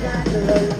got love.